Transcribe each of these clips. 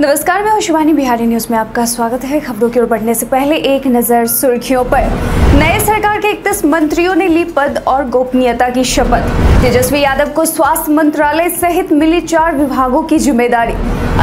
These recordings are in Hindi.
नमस्कार, मैं शिवानी बिहारी न्यूज़ में आपका स्वागत है। खबरों की ओर बढ़ने से पहले एक नज़र सुर्खियों पर। नए सरकार के इकतीस मंत्रियों ने ली पद और गोपनीयता की शपथ। तेजस्वी यादव को स्वास्थ्य मंत्रालय सहित मिली चार विभागों की ज़िम्मेदारी।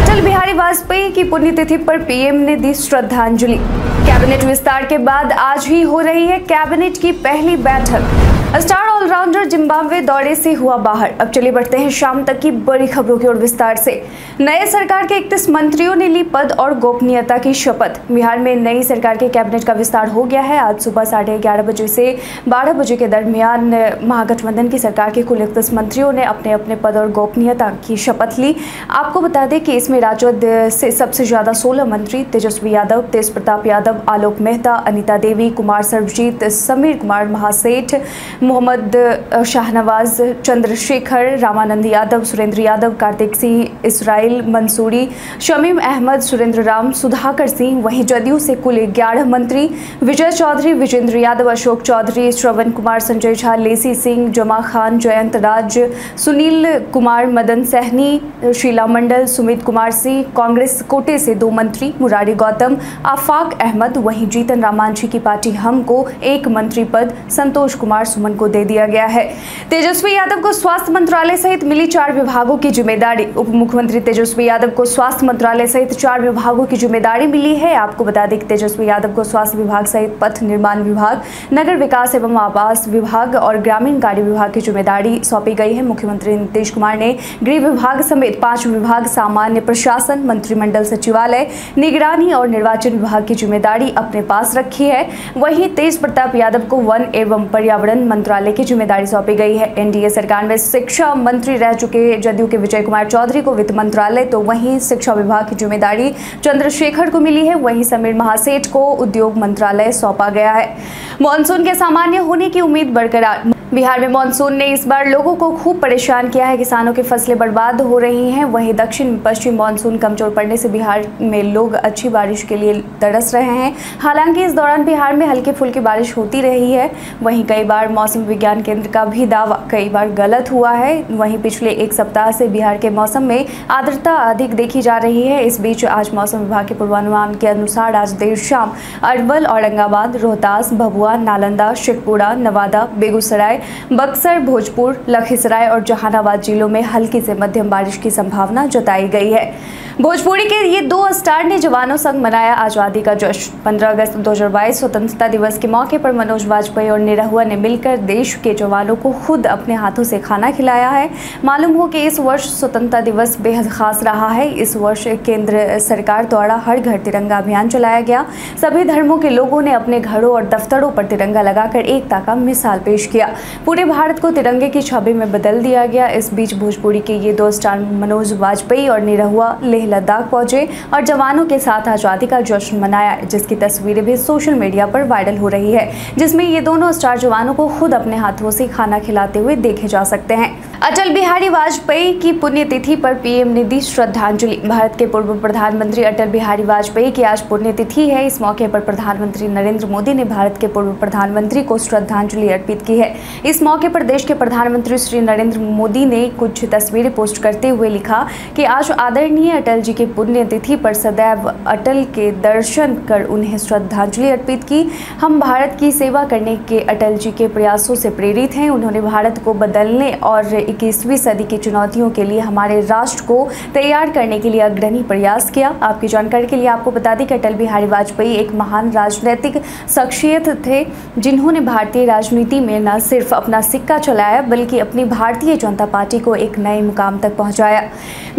अटल बिहारी वाजपेयी की पुण्यतिथि पर पीएम ने दी श्रद्धांजलि। कैबिनेट विस्तार के बाद आज ही हो रही है कैबिनेट की पहली बैठक। स्टार ऑलराउंडर जिम्बाब्वे दौरे से हुआ बाहर। अब चलिए बढ़ते हैं शाम तक की बड़ी खबरों की ओर विस्तार से। नए सरकार के इकतीस मंत्रियों ने ली पद और गोपनीयता की शपथ। बिहार में नई सरकार के कैबिनेट का विस्तार हो गया है। आज सुबह साढ़े ग्यारह बजे से बारह बजे के दरमियान महागठबंधन की सरकार के कुल इकतीस मंत्रियों ने अपने अपने पद और गोपनीयता की शपथ ली। आपको बता दें कि इसमें राजद से सबसे ज़्यादा सोलह मंत्री तेजस्वी यादव तेज प्रताप यादव, आलोक मेहता, अनिता देवी, कुमार सर्वजीत समीर कुमार महासेठ, मोहम्मद शाहनवाज, चंद्रशेखर, रामानंद यादव, सुरेंद्र यादव, कार्तिक सिंह, इसराइल मंसूरी शमीम अहमद, सुरेंद्र राम, सुधाकर सिंह, वहीं जदयू से कुल ग्यारह मंत्री, विजय चौधरी, विजेंद्र यादव, अशोक चौधरी, श्रवण कुमार, संजय झा, लेसी सिंह, जमा खान, जयंत राज, सुनील कुमार, मदन सहनी, शीला मंडल, सुमित कुमार सिंह, कांग्रेस कोटे से दो मंत्री, मुरारी गौतम, आफाक अहमद, वहीं जीतन रामांझी की पार्टी हम को एक मंत्री पद, संतोष कुमार सुमन को दे दिया गया है। तेजस्वी यादव को स्वास्थ्य मंत्रालय सहित मिली चार विभागों की ज़िम्मेदारी उप मुख्यमंत्री तेजस्वी यादव को स्वास्थ्य मंत्रालय सहित चार विभागों की ज़िम्मेदारी मिली है। आपको बता दें कि तेजस्वी यादव को स्वास्थ्य विभाग सहित पथ निर्माण विभाग, नगर विकास एवं आवास विभाग और ग्रामीण कार्य विभाग की ज़िम्मेदारी सौंपी गई है। मुख्यमंत्री नीतीश कुमार ने गृह विभाग समेत पाँच विभाग, सामान्य प्रशासन, मंत्रिमंडल सचिवालय, निगरानी और निर्वाचन विभाग की ज़िम्मेदारी अपने पास रखी है। वहीं तेज प्रताप यादव को वन एवं पर्यावरण मंत्रालय की ज़िम्मेदारी सौंपी गई है। एनडीए सरकार में शिक्षा मंत्री रह चुके जदयू के विजय कुमार चौधरी को वित्त मंत्रालय तो वहीं शिक्षा विभाग की ज़िम्मेदारी चंद्रशेखर को मिली है। वहीं समीर महासेठ को उद्योग मंत्रालय सौंपा गया है। मानसून के सामान्य होने की उम्मीद बरकरार बिहार में मानसून ने इस बार लोगों को खूब परेशान किया है। किसानों की फ़सलें बर्बाद हो रही हैं। वहीं दक्षिण पश्चिम मानसून कमज़ोर पड़ने से बिहार में लोग अच्छी बारिश के लिए तरस रहे हैं। हालाँकि इस दौरान बिहार में हल्की फुल्की बारिश होती रही है। वहीं कई बार मौसम विज्ञान केंद्र का भी दावा कई बार गलत हुआ है। वहीं पिछले एक सप्ताह से बिहार के मौसम में आर्द्रता अधिक देखी जा रही है। इस बीच आज मौसम विभाग के पूर्वानुमान के अनुसार आज देर शाम अरवल, औरंगाबाद, रोहतास, भभुआ, नालंदा शेखपुरा नवादा, बेगूसराय बक्सर, भोजपुर, लखीसराय और जहानाबाद जिलों में हल्की से मध्यम बारिश की संभावना जताई गई है। भोजपुरी के ये दो स्टार ने जवानों संग मनाया आज़ादी का जश्न। 15 अगस्त 2022 स्वतंत्रता दिवस के मौके पर मनोज वाजपेयी और निरहुआ ने मिलकर देश के जवानों को खुद अपने हाथों से खाना खिलाया है। मालूम हो कि इस वर्ष स्वतंत्रता दिवस बेहद खास रहा है। इस वर्ष केंद्र सरकार द्वारा हर घर तिरंगा अभियान चलाया गया। सभी धर्मों के लोगों ने अपने घरों और दफ्तरों पर तिरंगा लगाकर एकता का मिसाल पेश किया। पूरे भारत को तिरंगे की छवि में बदल दिया गया। इस बीच भोजपुरी के ये दो स्टार मनोज वाजपेयी और निरहुआ लेह लद्दाख पहुँचे और जवानों के साथ आज़ादी का जश्न मनाया, जिसकी तस्वीरें भी सोशल मीडिया पर वायरल हो रही है, जिसमें ये दोनों स्टार जवानों को खुद अपने हाथों से खाना खिलाते हुए देखे जा सकते हैं। अटल बिहारी वाजपेयी की पुण्यतिथि पर पीएम ने दी श्रद्धांजलि। भारत के पूर्व प्रधानमंत्री अटल बिहारी वाजपेयी की आज पुण्यतिथि है। इस मौके पर प्रधानमंत्री नरेंद्र मोदी ने भारत के पूर्व प्रधानमंत्री को श्रद्धांजलि अर्पित की है। इस मौके पर देश के प्रधानमंत्री श्री नरेंद्र मोदी ने कुछ तस्वीरें पोस्ट करते हुए लिखा कि आज आदरणीय अटल जी की पुण्यतिथि पर सदैव अटल के दर्शन कर उन्हें श्रद्धांजलि अर्पित की। हम भारत की सेवा करने के अटल जी के प्रयासों से प्रेरित हैं। उन्होंने भारत को बदलने और इक्कीसवीं सदी की चुनौतियों के लिए हमारे राष्ट्र को तैयार करने के लिए अग्रणी प्रयास किया। आपकी जानकारी के लिए आपको बता दें कि अटल बिहारी वाजपेयी एक महान राजनीतिक शख्सियत थे, जिन्होंने भारतीय राजनीति में न सिर्फ़ अपना सिक्का चलाया, बल्कि अपनी भारतीय जनता पार्टी को एक नए मुकाम तक पहुँचाया।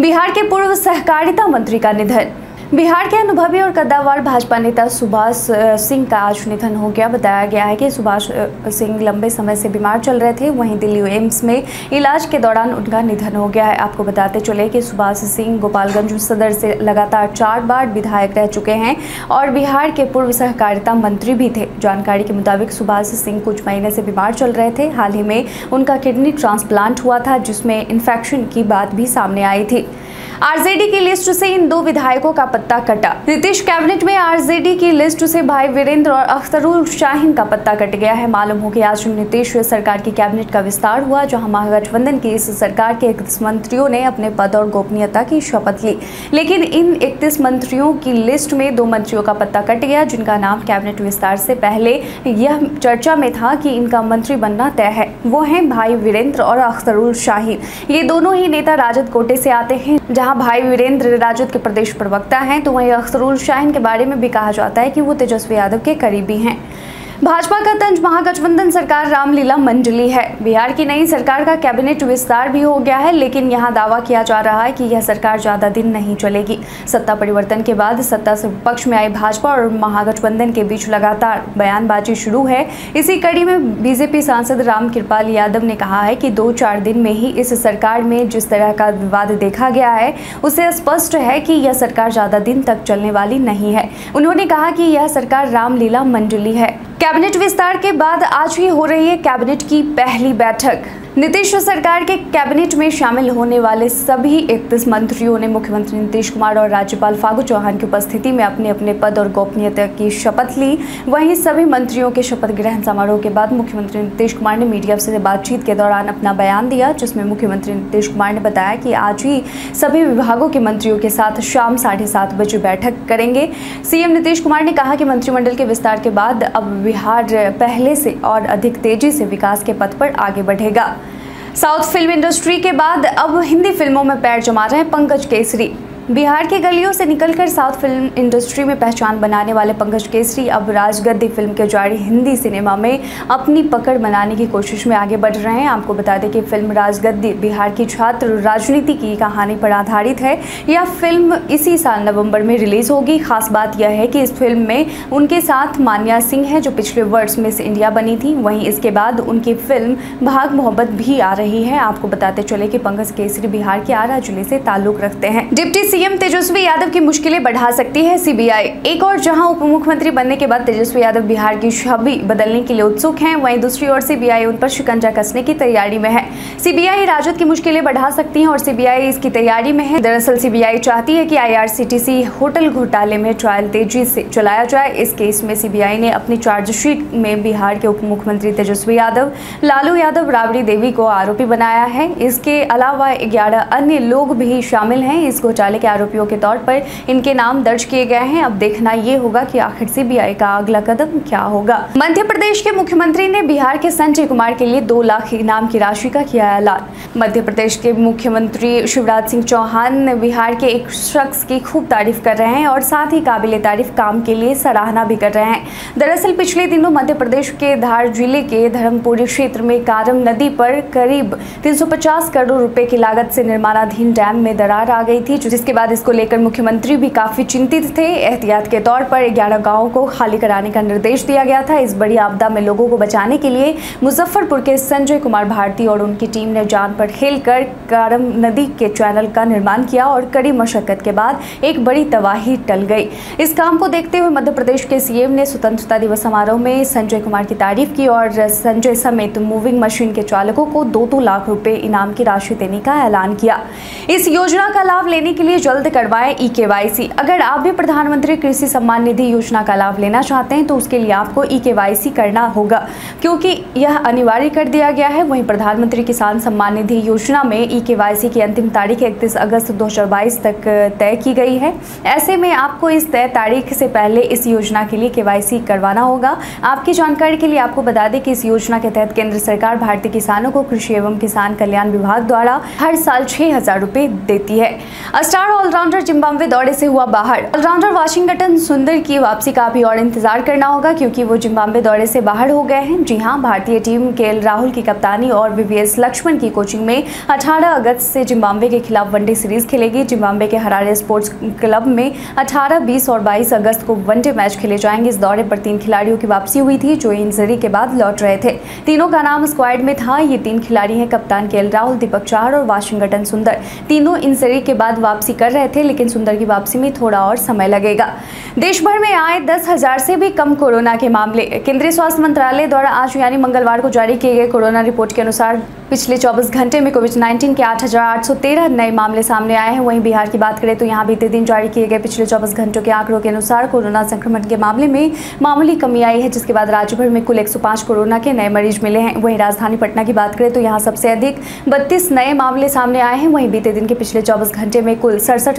बिहार के पूर्व सहकारिता मंत्री का निधन। बिहार के अनुभवी और कद्दावार भाजपा नेता सुभाष सिंह का आज निधन हो गया। बताया गया है कि सुभाष सिंह लंबे समय से बीमार चल रहे थे। वहीं दिल्ली एम्स में इलाज के दौरान उनका निधन हो गया है। आपको बताते चले कि सुभाष सिंह गोपालगंज सदर से लगातार चार बार विधायक रह चुके हैं और बिहार के पूर्व सहकारिता मंत्री भी थे। जानकारी के मुताबिक सुभाष सिंह कुछ महीने से बीमार चल रहे थे। हाल ही में उनका किडनी ट्रांसप्लांट हुआ था, जिसमें इन्फेक्शन की बात भी सामने आई थी। आरजेडी की लिस्ट से इन दो विधायकों का पत्ता कटा। नीतीश कैबिनेट में आरजेडी की लिस्ट से भाई वीरेंद्र और अख्तरुल शाहीन का पत्ता कट गया है। मालूम हो कि आज नीतीश सरकार की कैबिनेट का विस्तार हुआ, जहाँ महागठबंधन की इस सरकार के इकतीस मंत्रियों ने अपने पद और गोपनीयता की शपथ ली। लेकिन इन इकतीस मंत्रियों की लिस्ट में दो मंत्रियों का पत्ता कट गया, जिनका नाम कैबिनेट विस्तार से पहले यह चर्चा में था कि इनका मंत्री बनना तय है। वो हैं भाई वीरेंद्र और अख्तरुल शाहीन। ये दोनों ही नेता राजद कोटे से आते हैं, जहाँ भाई वीरेंद्र राजद के प्रदेश प्रवक्ता हैं। तो वहीं अख्तरुल शाहीन के बारे में भी कहा जाता है कि वो तेजस्वी यादव के करीबी हैं। भाजपा का तंज महागठबंधन सरकार रामलीला मंजली है। बिहार की नई सरकार का कैबिनेट विस्तार भी हो गया है, लेकिन यहाँ दावा किया जा रहा है कि यह सरकार ज़्यादा दिन नहीं चलेगी। सत्ता परिवर्तन के बाद सत्ता से विपक्ष में आई भाजपा और महागठबंधन के बीच लगातार बयानबाजी शुरू है। इसी कड़ी में बीजेपी सांसद राम कृपाल यादव ने कहा है कि दो चार दिन में ही इस सरकार में जिस तरह का विवाद देखा गया है उससे स्पष्ट है कि यह सरकार ज़्यादा दिन तक चलने वाली नहीं है। उन्होंने कहा कि यह सरकार रामलीला मंजली है। कैबिनेट विस्तार के बाद आज ही हो रही है कैबिनेट की पहली बैठक। नीतीश सरकार के कैबिनेट में शामिल होने वाले सभी इकतीस मंत्रियों ने मुख्यमंत्री नीतीश कुमार और राज्यपाल फागू चौहान की उपस्थिति में अपने अपने पद और गोपनीयता की शपथ ली। वहीं सभी मंत्रियों के शपथ ग्रहण समारोह के बाद मुख्यमंत्री नीतीश कुमार ने मीडिया से बातचीत के दौरान अपना बयान दिया, जिसमें मुख्यमंत्री नीतीश कुमार ने बताया कि आज ही सभी विभागों के मंत्रियों के साथ शाम साढ़े सात बजे बैठक करेंगे। सीएम नीतीश कुमार ने कहा कि मंत्रिमंडल के विस्तार के बाद अब बिहार पहले से और अधिक तेज़ी से विकास के पथ पर आगे बढ़ेगा। साउथ फ़िल्म इंडस्ट्री के बाद अब हिंदी फ़िल्मों में पैर जमा रहे हैं पंकज केसरी। बिहार की गलियों से निकलकर साउथ फ़िल्म इंडस्ट्री में पहचान बनाने वाले पंकज केसरी अब राजगद्दी फ़िल्म के जारी हिंदी सिनेमा में अपनी पकड़ बनाने की कोशिश में आगे बढ़ रहे हैं। आपको बता दें कि फ़िल्म राजगद्दी बिहार की छात्र राजनीति की कहानी पर आधारित है। यह फ़िल्म इसी साल नवंबर में रिलीज़ होगी। खास बात यह है कि इस फ़िल्म में उनके साथ मान्या सिंह है, जो पिछले वर्ष मिस इंडिया बनी थी। वहीं इसके बाद उनकी फ़िल्म भाग मोहब्बत भी आ रही है। आपको बताते चले कि पंकज केसरी बिहार के आरा ज़िले से ताल्लुक रखते हैं। डिप्टी सीएम तेजस्वी यादव की मुश्किलें बढ़ा सकती है सीबीआई। एक और जहाँ उप मुख्यमंत्री बनने के बाद तेजस्वी यादव बिहार की छवि बदलने के लिए उत्सुक हैं, वहीं दूसरी ओर सीबीआई उन पर शिकंजा कसने की तैयारी में है। सीबीआई राजद की मुश्किलें बढ़ा सकती है और सीबीआई इसकी तैयारी में है। दरअसल सीबीआई चाहती है कि आईआरसीटीसी होटल घोटाले में ट्रायल तेज़ी से चलाया जाए। इस केस में सीबीआई ने अपनी चार्जशीट में बिहार के उप मुख्यमंत्री तेजस्वी यादव, लालू यादव, राबड़ी देवी को आरोपी बनाया है। इसके अलावा ग्यारह अन्य लोग भी शामिल हैं। इस घोटाले के आरोपियों के तौर पर इनके नाम दर्ज किए गए हैं। अब देखना ये होगा कि आखिर सीबीआई का अगला कदम क्या होगा। मध्य प्रदेश के मुख्यमंत्री ने बिहार के संजय कुमार के लिए दो लाख इनाम की राशि का किया ऐलान। मध्य प्रदेश के मुख्यमंत्री शिवराज सिंह चौहान बिहार के एक शख्स की खूब तारीफ़ कर रहे हैं और साथ ही काबिल तारीफ़ काम के लिए सराहना भी कर रहे हैं। दरअसल पिछले दिनों मध्य प्रदेश के धार ज़िले के धर्मपुरी क्षेत्र में कारम नदी पर करीब 350 करोड़ रुपए की लागत से निर्माणाधीन डैम में दरार आ गई थी, जिसके बाद इसको लेकर मुख्यमंत्री भी काफ़ी चिंतित थे। एहतियात के तौर पर ग्यारह गाँव को खाली कराने का निर्देश दिया गया था। इस बड़ी आपदा में लोगों को बचाने के लिए मुजफ्फरपुर के संजय कुमार भारती और उनकी टीम ने जान पर खेल कर कारम नदी के चैनल का निर्माण किया और कड़ी मशक्कत के बाद एक बड़ी तबाही टल गई। इस काम को देखते हुए मध्य प्रदेश के सीएम ने स्वतंत्रता दिवस समारोह में संजय कुमार की तारीफ़ की और संजय समेत मूविंग मशीन के चालकों को दो दो लाख रुपए इनाम की राशि देने का ऐलान किया। इस योजना का लाभ लेने के लिए जल्द करवाएँ ई के अगर आप भी प्रधानमंत्री कृषि सम्मान निधि योजना का लाभ लेना चाहते हैं तो उसके लिए आपको ई के करना होगा। क्योंकि यह अनिवार्य कर दिया गया है, वहीं प्रधानमंत्री किसान सम्मान निधि योजना में ई के की अंतिम तारीख इकतीस अगस्त 2022 तक तय की गई है। ऐसे में आपको इस तय तारीख से पहले इस योजना के लिए के करवाना होगा। आपकी जानकारी के लिए आपको बता दें कि इस योजना के तहत केंद्र सरकार भारतीय किसानों को कृषि एवं किसान कल्याण विभाग द्वारा हर साल छह हज़ार रुपए देती है। स्टार ऑलराउंडर जिम्बाब्वे दौरे से हुआ बाहर। ऑलराउंडर वाशिंगटन सुंदर की वापसी का भी और इंतज़ार करना होगा क्योंकि वो जिम्बाब्वे दौरे से बाहर हो गए हैं। जी हाँ भारतीय टीम के राहुल की कप्तानी और वीवीएस लक्ष्मण की कोचिंग में 18 अगस्त से जिम्बाब्वे के खिलाफ वनडे सीरीज़ खेलेगी। जिम्बाब्वे के हरारे स्पोर्ट्स क्लब में 18, 20 और 22 अगस्त को वनडे मैच खेले जाएँगे। इस दौरे पर तीन खिलाड़ियों की वापसी हुई थी जो इंजरी के बाद लौट रहे थे। तीनों का नाम स्क्वाड में था। ये तीन खिलाड़ी हैं कप्तान के राहुल दीपक चार और वाशिंगटन सुंदर। तीनों इंजरी के बाद वापसी कर रहे थे लेकिन सुंदर की वापसी में थोड़ा और समय लगेगा। देश भर में आए दस हज़ार से भी कम कोरोना के मामले। केंद्रीय स्वास्थ्य मंत्रालय द्वारा आज यानी मंगलवार को जारी किए गए कोरोना रिपोर्ट के अनुसार पिछले 24 घंटे में कोविड 19 के 8,813 नए मामले सामने आए हैं। वहीं बिहार की बात करें तो यहाँ बीते दिन जारी किए गए पिछले 24 घंटों के आंकड़ों के अनुसार कोरोना संक्रमण के मामले में मामूली कमी आई है जिसके बाद राज्य भर में कुल 105 कोरोना के नए मरीज़ मिले हैं। वहीं राजधानी पटना की बात करें तो यहाँ सबसे अधिक बत्तीस नए मामले सामने आए हैं। वहीं बीते दिन के पिछले चौबीस घंटे में कुल सड़सठ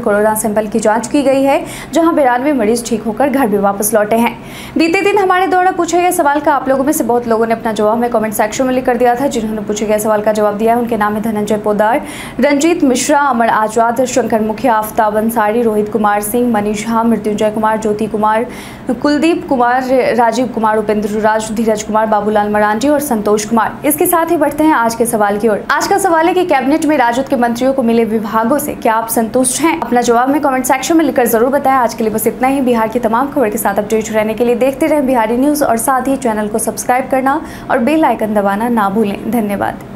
कोरोना सैंपल की जाँच की गई है, जहाँ बिरानवे मरीज़ ठीक होकर घर भी वापस लौटे हैं। बीते दिन हमारे द्वारा पूछे गए सवाल का आप लोगों में से बहुत लोगों ने अपना जवाब में कमेंट सेक्शन में लिख कर दिया था, जिन्होंने पूछे गए सवाल का जवाब दिया है। उनके नाम है धनंजय पोदार, रंजीत मिश्रा, अमर आज़ाद, शंकर मुखिया, आफ्ताब अंसारी, रोहित कुमार सिंह, मनीष झा, मृत्युंजय कुमार, ज्योति कुमार, कुलदीप कुमार, राजीव कुमार, उपेंद्र राज, धीरज कुमार, बाबूलाल मरांडी और संतोष कुमार। इसके साथ ही बढ़ते हैं आज के सवाल की ओर। आज का सवाल है कि कैबिनेट में राजद के मंत्रियों को मिले विभागों से क्या आप संतुष्ट हैं? अपना जवाब में कमेंट सेक्शन में लिखकर ज़रूर बताएँ। आज के लिए बस इतना ही। बिहार की तमाम खबर के साथ अपडेट रहने के लिए देखते रहें बिहारी न्यूज़ और साथ ही चैनल को सब्सक्राइब करना और बेल आइकन दबाना ना भूलें। धन्यवाद।